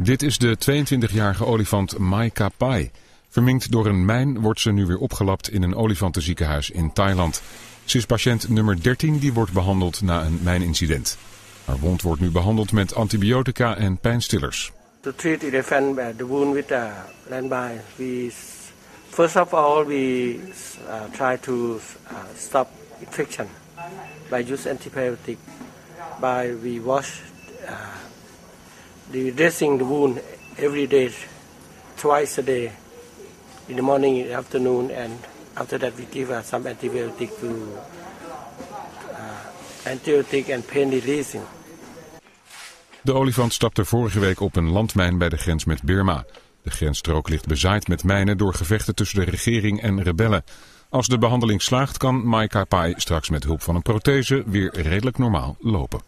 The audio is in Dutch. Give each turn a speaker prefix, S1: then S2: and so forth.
S1: Dit is de 22-jarige olifant Mai Kapai. Verminkt door een mijn wordt ze nu weer opgelapt in een olifantenziekenhuis in Thailand. Ze is patiënt nummer 13 die wordt behandeld na een mijnincident. Haar wond wordt nu behandeld met antibiotica en pijnstillers.
S2: To treat elephant the wound with uh, landmine, we first of all we uh, try to uh, stop infection by use antibiotic. By we wash the dressing the wound every day, twice a day, in the morning, in the afternoon, and after that we give uh, some antibiotic to uh, antibiotic and pain releasing.
S1: De olifant stapte vorige week op een landmijn bij de grens met Birma. De grensstrook ligt bezaaid met mijnen door gevechten tussen de regering en rebellen. Als de behandeling slaagt kan Mai Kapai straks met hulp van een prothese weer redelijk normaal lopen.